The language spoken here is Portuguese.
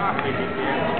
Ah, tem que ter.